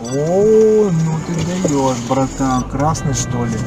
О, ну ты даешь, братан. Красный, что ли?